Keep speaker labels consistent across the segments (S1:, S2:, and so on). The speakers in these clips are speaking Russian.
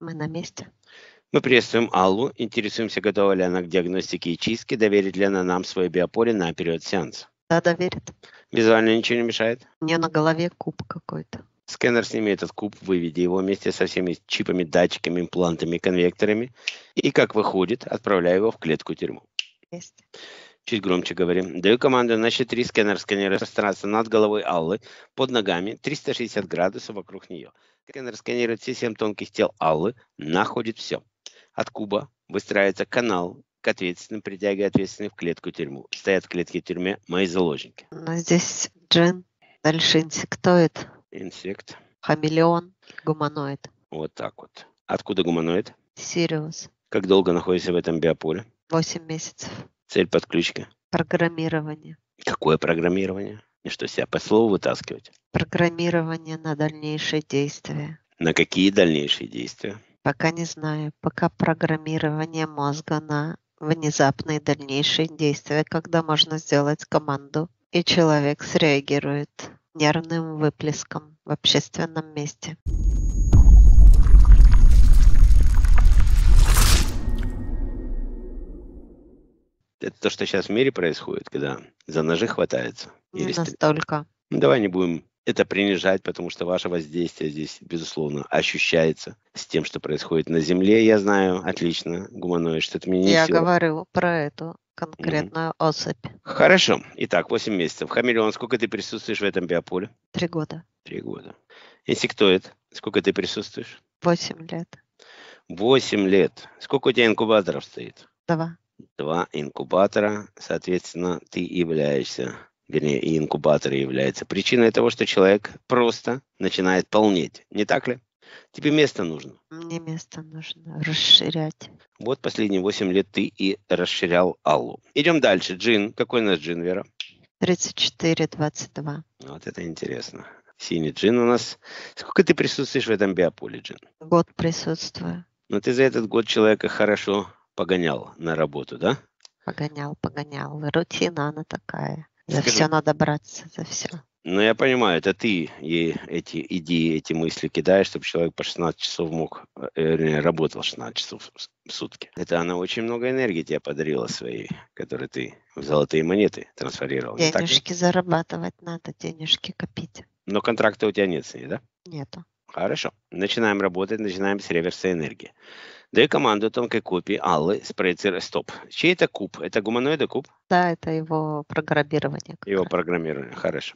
S1: Мы на месте.
S2: Мы приветствуем Аллу, интересуемся, готова ли она к диагностике и чистке, доверит ли она нам свое биополе на период сеанса.
S1: Да, доверит.
S2: Визуально ничего не мешает?
S1: У нее на голове куб какой-то.
S2: Сканер сними этот куб, выведи его вместе со всеми чипами, датчиками, имплантами, конвекторами и, как выходит, отправляй его в клетку-тюрьму.
S1: Есть.
S2: Чуть громче говорим. Даю команду на счет 3 сканер сканирует пространство над головой Аллы, под ногами, 360 градусов вокруг нее. Сканер сканирует все семь тонких тел Аллы, находит все. От куба выстраивается канал к ответственным, притягивая ответственных в клетку-тюрьму. Стоят в клетке-тюрьме мои заложники.
S1: Но здесь джин, дальше инсектоид,
S2: Инсект.
S1: хамелеон, гуманоид,
S2: Вот так вот. Откуда гуманоид?
S1: Сириус.
S2: Как долго находишься в этом биополе?
S1: 8 месяцев.
S2: Цель подключки?
S1: Программирование.
S2: Какое программирование? И что, себя по слову вытаскивать?
S1: Программирование на дальнейшие действия.
S2: На какие дальнейшие действия?
S1: Пока не знаю. Пока программирование мозга на внезапные дальнейшие действия, когда можно сделать команду, и человек среагирует нервным выплеском в общественном месте.
S2: Это то, что сейчас в мире происходит, когда за ножи хватается?
S1: Не
S2: Или
S1: настолько.
S2: Ну, Давай не будем это принижать, потому что ваше воздействие здесь, безусловно, ощущается с тем, что происходит на Земле. Я знаю отлично, гуманоид, что это мне не
S1: Я
S2: сила.
S1: говорю про эту конкретную особь.
S2: Хорошо. Итак, 8 месяцев. Хамелеон, сколько ты присутствуешь в этом биополе?
S1: Три года.
S2: Три года. Инсектоид, сколько ты присутствуешь?
S1: Восемь лет.
S2: 8 лет. Сколько у тебя инкубаторов стоит?
S1: Два.
S2: Два инкубатора, соответственно, ты являешься, вернее, и инкубатор является причиной того, что человек просто начинает полнеть. Не так ли? Тебе место нужно.
S1: Мне место нужно расширять.
S2: Вот последние 8 лет ты и расширял Аллу. Идем дальше. Джин. Какой у нас джин, Вера?
S1: 34, 22.
S2: Вот это интересно. Синий джин у нас. Сколько ты присутствуешь в этом биополе, джин?
S1: Год присутствую.
S2: Ну, ты за этот год человека хорошо погонял на работу, да?
S1: Погонял, погонял. Рутина она такая. За
S2: Скажи-
S1: все надо браться, за все.
S2: Ну, я понимаю, это ты ей эти идеи, эти мысли кидаешь, чтобы человек по 16 часов мог, э, вернее, работал 16 часов в сутки. Это она очень много энергии тебе подарила своей, которую ты в золотые монеты трансферировал. не так?
S1: Денежки зарабатывать надо, денежки копить.
S2: Но контракта у тебя нет с ней, да?
S1: Нету.
S2: Хорошо. Начинаем работать, начинаем с реверса энергии. Даю команду тонкой копии Аллы спроецировать. Стоп. Чей это куб? Это гуманоида куб?
S1: Да, это его программирование.
S2: Его
S1: раз.
S2: программирование. Хорошо.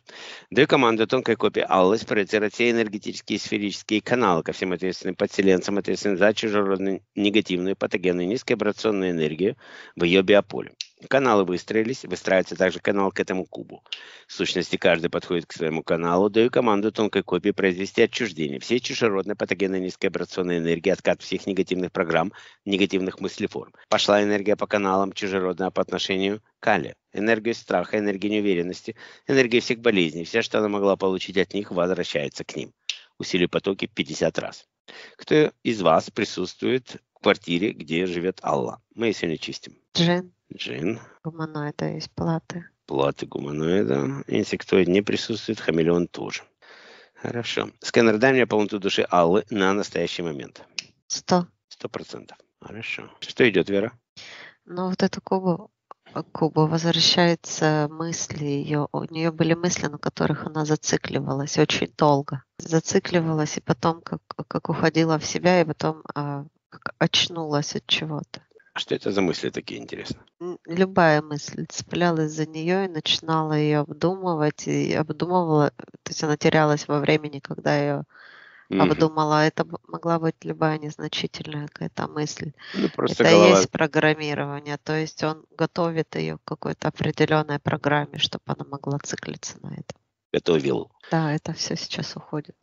S2: Даю команду тонкой копии Аллы спроецировать все энергетические сферические каналы ко всем ответственным подселенцам, ответственным за чужеродную негативную, патогенную, низковибрационную энергию в ее биополе. Каналы выстроились, выстраивается также канал к этому кубу. В сущности, каждый подходит к своему каналу. Даю команду тонкой копии произвести отчуждение всей чужеродной патогенной низковибрационной энергии, откат всех негативных программ, негативных мыслеформ. Пошла энергия по каналам чужеродная по отношению к Алле. Энергию страха, энергию неуверенности, энергию всех болезней. Все, что она могла получить от них, возвращается к ним. Усилию потоки в 50 раз. Кто из вас присутствует в квартире, где живет Алла? Мы ее сегодня чистим.
S1: Джин,
S2: Джин,
S1: гуманоида есть платы.
S2: платы гуманоида, инсектоид не присутствует, хамелеон тоже. Хорошо. Сканер, дай мне полноту души Аллы на настоящий момент.
S1: Сто.
S2: Сто процентов. Хорошо. Что идет, Вера?
S1: Но вот эту кубу, кубу возвращаются мысли ее. У нее были мысли, на которых она зацикливалась очень долго. Зацикливалась, и потом как, как уходила в себя, и потом а, как очнулась от чего-то.
S2: А Что это за мысли такие, интересно?
S1: Н- Любая мысль цеплялась за нее и начинала ее обдумывать, и обдумывала, то есть она терялась во времени, когда ее
S2: Мгм.
S1: обдумала. Это могла быть любая незначительная какая-то мысль.
S2: Ну, просто
S1: Это
S2: голова...
S1: есть программирование, то есть он готовит ее к какой-то определенной программе, чтобы она могла циклиться на этом.
S2: готовил.
S1: Да, это все сейчас уходит.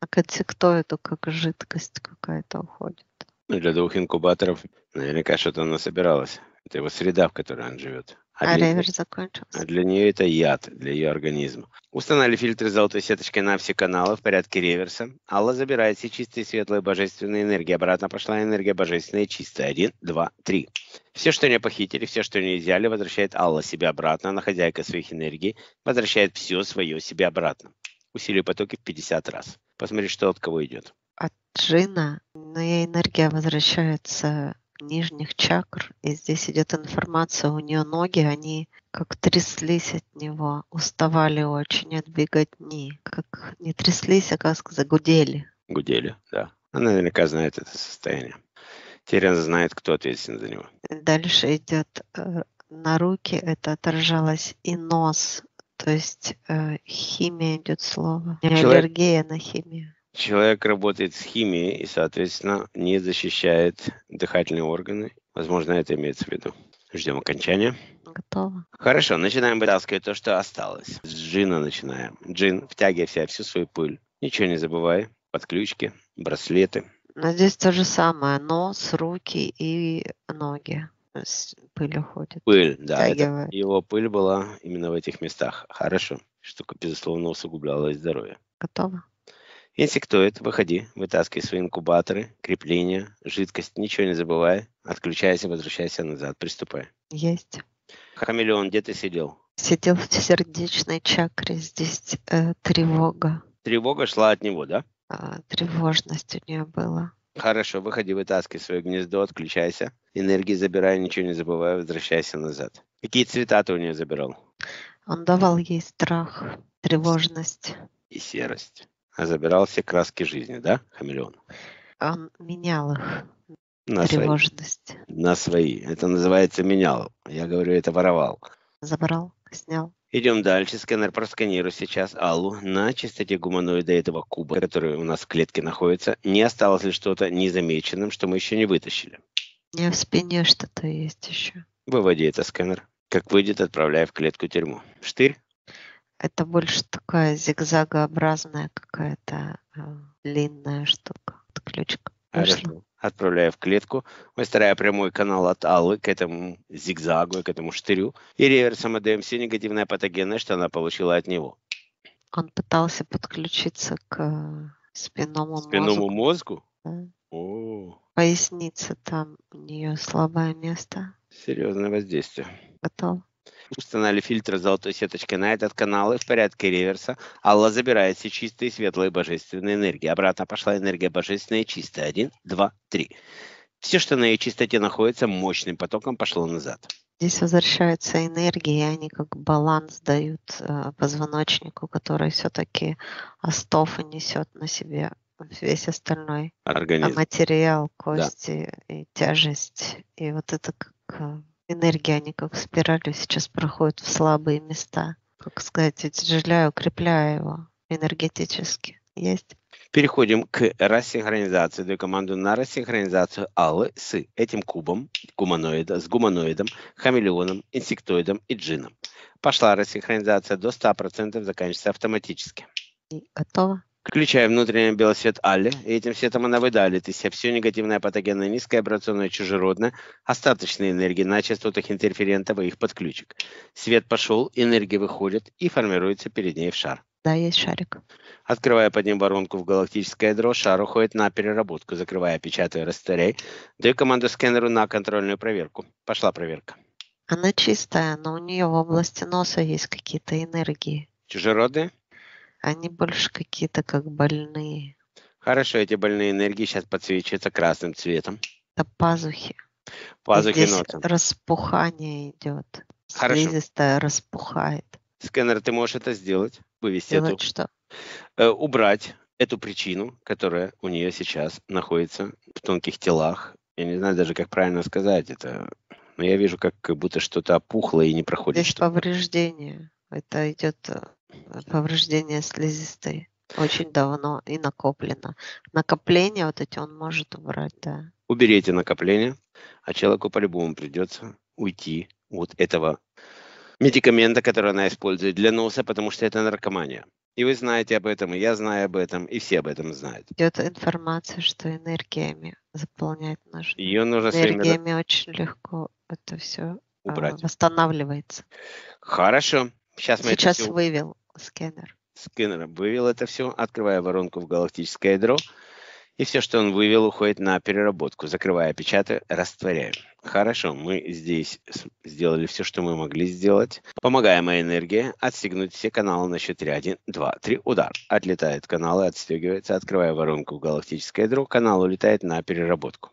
S1: А к инсектоиду как жидкость какая-то уходит.
S2: Ну, для двух инкубаторов наверняка что-то она собиралась. Это его среда, в которой он живет.
S1: А
S2: для-
S1: реверс закончился.
S2: А для нее это яд, для ее организма. Установили фильтры с золотой сеточкой на все каналы в порядке реверса. Алла забирает все чистые, светлые, божественные энергии. Обратно пошла энергия божественная чистая. Один, два, три. Все, что не похитили, все, что не взяли, возвращает Алла себе обратно. Она хозяйка своих энергий. Возвращает все свое себе обратно. Усилие потоки в 50 раз. Посмотри, что от кого идет.
S1: От джина, но ей энергия возвращается нижних чакр, и здесь идет информация, у нее ноги, они как тряслись от него, уставали очень от беготни, как не тряслись, а как сказать, гудели.
S2: Гудели, да. Она наверняка знает это состояние. Теперь она знает, кто ответственен за него.
S1: Дальше идет э, на руки, это отражалось и нос, то есть э, химия идет слово, Человек... аллергия на химию.
S2: Человек работает с химией и, соответственно, не защищает дыхательные органы. Возможно, это имеется в виду. Ждем окончания.
S1: Готово.
S2: Хорошо, начинаем вытаскивать то, что осталось. С джина начинаем. Джин, втягивай в себя всю свою пыль. Ничего не забывай. Подключки, браслеты.
S1: Но здесь то же самое. Нос, руки и ноги. Пыль уходит.
S2: Пыль, да. Это, его пыль была именно в этих местах. Хорошо. Штука, безусловно, усугубляла здоровье.
S1: Готово.
S2: Инсектоид, выходи, вытаскивай свои инкубаторы, крепления, жидкость, ничего не забывай, отключайся, возвращайся назад, приступай.
S1: Есть.
S2: Хамелеон, где ты сидел?
S1: Сидел в сердечной чакре, здесь э, тревога.
S2: Тревога шла от него, да?
S1: А, тревожность у нее была.
S2: Хорошо, выходи, вытаскивай свое гнездо, отключайся. Энергии забирай, ничего не забывай, возвращайся назад. Какие цвета ты у нее забирал?
S1: Он давал ей страх, тревожность.
S2: И серость забирал все краски жизни, да, хамелеон?
S1: Он менял их. На тревожность.
S2: Свои. На свои. Это называется менял. Я говорю, это воровал.
S1: Забрал, снял.
S2: Идем дальше. Сканер просканируй сейчас Аллу на частоте гуманоида этого куба, который у нас в клетке находится. Не осталось ли что-то незамеченным, что мы еще не вытащили?
S1: Не в спине что-то есть еще.
S2: Выводи это сканер. Как выйдет, отправляй в клетку тюрьму. Штырь.
S1: Это больше такая зигзагообразная какая-то э, длинная штука.
S2: Хорошо. Отправляю в клетку, выстраивая прямой канал от Аллы к этому зигзагу, к этому штырю. И реверсом отдаем все негативное патогенное, что она получила от него.
S1: Он пытался подключиться к э, спинному,
S2: спинному мозгу.
S1: мозгу? Да. О. Поясница там у нее слабое место.
S2: Серьезное воздействие.
S1: Готов.
S2: Установили фильтр золотой сеточкой на этот канал и в порядке реверса. Алла забирает все чистые, светлые, божественные энергии. Обратно пошла энергия божественная и чистая. Один, два, три. Все, что на ее чистоте находится, мощным потоком пошло назад.
S1: Здесь возвращаются энергии, и они как баланс дают э, позвоночнику, который все-таки остов и несет на себе весь остальной
S2: Организм.
S1: материал, кости да. и тяжесть. И вот это как энергии, они как спиралью сейчас проходят в слабые места. Как сказать, утяжеляю, укрепляю его энергетически. Есть?
S2: Переходим к рассинхронизации. Даю команду на рассинхронизацию Аллы с этим кубом гуманоида, с гуманоидом, хамелеоном, инсектоидом и джином. Пошла рассинхронизация до 100%, заканчивается автоматически.
S1: И готово.
S2: Включая внутренний белый свет Алли, и этим светом она выдалит из себя все негативное патогенное, низкое вибрационное, чужеродное, остаточные энергии на частотах интерферентов и их подключек. Свет пошел, энергия выходит и формируется перед ней в шар.
S1: Да, есть шарик.
S2: Открывая под ним воронку в галактическое ядро, шар уходит на переработку, закрывая, печатая, растворяй. Даю команду скэнеру на контрольную проверку. Пошла проверка.
S1: Она чистая, но у нее в области носа есть какие-то энергии.
S2: Чужеродные?
S1: Они больше какие-то как больные.
S2: Хорошо, эти больные энергии сейчас подсвечиваются красным цветом.
S1: Это пазухи.
S2: Пазухи
S1: Здесь нота. распухание идет. Хорошо. Слизистая распухает.
S2: Сканер, ты можешь это сделать? Вывести
S1: сделать
S2: эту...
S1: что?
S2: Э, убрать эту причину, которая у нее сейчас находится в тонких телах. Я не знаю даже, как правильно сказать это. Но я вижу, как, как будто что-то опухло и не проходит.
S1: Здесь повреждение. Это идет э, повреждение слизистой очень давно и накоплено. Накопление вот эти он может убрать, да.
S2: Уберите накопление, а человеку по-любому придется уйти от этого медикамента, который она использует для носа, потому что это наркомания. И вы знаете об этом, и я знаю об этом, и все об этом знают.
S1: Идет информация, что энергиями заполнять нужно.
S2: Ее нужно
S1: энергиями своими... очень легко это все а, убрать. восстанавливается.
S2: Хорошо. Сейчас мы
S1: Сейчас
S2: это все...
S1: вывел скэнер.
S2: Скэнер вывел это все, открывая воронку в галактическое ядро. И все, что он вывел, уходит на переработку. Закрывая, печатаю, растворяю. Хорошо, мы здесь сделали все, что мы могли сделать. Помогаемая энергия отстегнуть все каналы на счет 1, 2, 3, удар. Отлетают каналы, отстегивается, открывая воронку в галактическое ядро, канал улетает на переработку.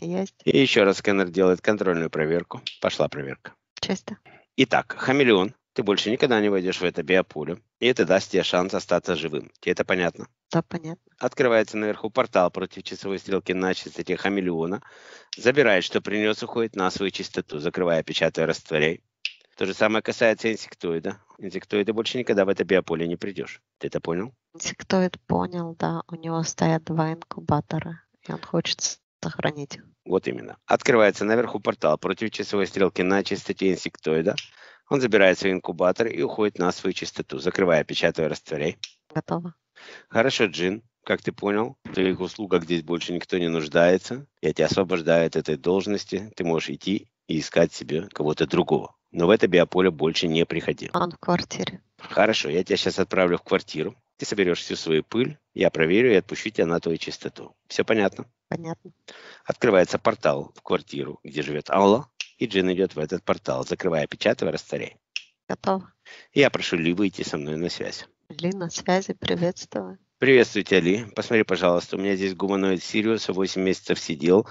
S1: Есть.
S2: И еще раз сканер делает контрольную проверку. Пошла проверка.
S1: Чисто.
S2: Итак, хамелеон, ты больше никогда не войдешь в это биополе, и это даст тебе шанс остаться живым. Тебе это понятно?
S1: Да, понятно.
S2: Открывается наверху портал против часовой стрелки на частоте хамелеона. Забирает, что принес, уходит на свою чистоту, закрывая, печатая, растворяй. То же самое касается инсектоида. Инсектоида больше никогда в это биополе не придешь. Ты это понял?
S1: Инсектоид понял, да. У него стоят два инкубатора, и он хочет сохранить.
S2: Вот именно. Открывается наверху портал против часовой стрелки на частоте инсектоида. Он забирает свой инкубатор и уходит на свою частоту, закрывая, печатая, растворяй.
S1: Готово.
S2: Хорошо, Джин, как ты понял, в твоих услугах здесь больше никто не нуждается. Я тебя освобождаю от этой должности. Ты можешь идти и искать себе кого-то другого. Но в это биополе больше не приходи.
S1: Он в квартире.
S2: Хорошо, я тебя сейчас отправлю в квартиру. Ты соберешь всю свою пыль, я проверю и отпущу тебя на твою чистоту. Все понятно?
S1: Понятно.
S2: Открывается портал в квартиру, где живет Алла, и Джин идет в этот портал, закрывая, печатая, растворяя.
S1: Готово.
S2: Я прошу Ли выйти со мной на связь.
S1: Ли на связи, приветствую.
S2: Приветствую тебя, Ли. Посмотри, пожалуйста, у меня здесь гуманоид Сириуса, 8 месяцев сидел.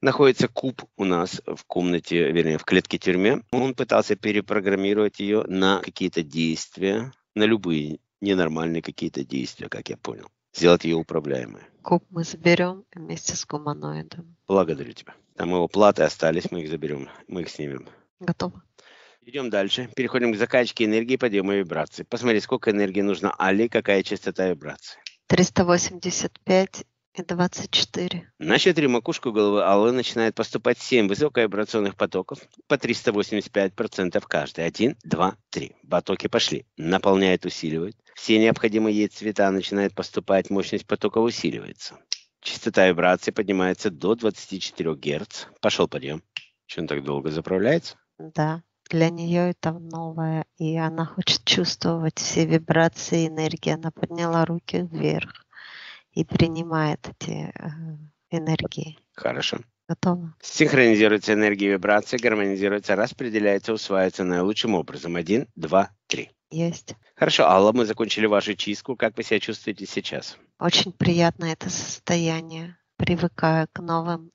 S2: Находится куб у нас в комнате, вернее, в клетке тюрьме. Он пытался перепрограммировать ее на какие-то действия, на любые ненормальные какие-то действия, как я понял. Сделать ее управляемой.
S1: Куб мы заберем вместе с гуманоидом.
S2: Благодарю тебя. Там его платы остались, мы их заберем, мы их снимем.
S1: Готово.
S2: Идем дальше. Переходим к закачке энергии подъема вибрации. Посмотри, сколько энергии нужно Али, какая частота вибрации.
S1: 385 и 24.
S2: На счет три макушку головы Аллы начинает поступать 7 высоковибрационных потоков по 385% каждый. Один, два, три. Потоки пошли. Наполняет, усиливает. Все необходимые ей цвета начинает поступать, мощность потока усиливается. Частота вибрации поднимается до 24 Гц. Пошел подъем. Что он так долго заправляется?
S1: Да, для нее это новое, и она хочет чувствовать все вибрации энергии. Она подняла руки вверх и принимает эти э, энергии.
S2: Хорошо.
S1: Готово.
S2: Синхронизируется энергия вибрации, гармонизируется, распределяется, усваивается наилучшим образом. Один, два, три.
S1: Есть.
S2: Хорошо, Алла, мы закончили вашу чистку. Как вы себя чувствуете сейчас?
S1: Очень приятно это состояние. Привыкаю к новым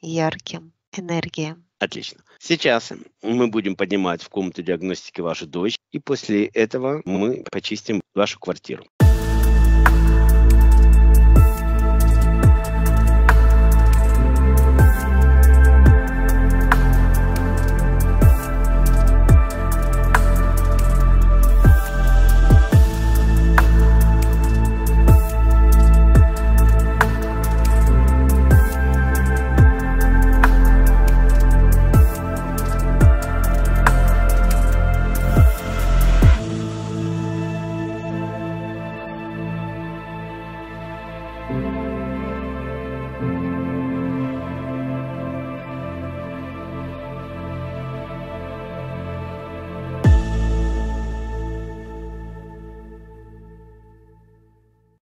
S1: ярким энергиям.
S2: Отлично. Сейчас мы будем поднимать в комнату диагностики вашу дочь, и после этого мы почистим вашу квартиру.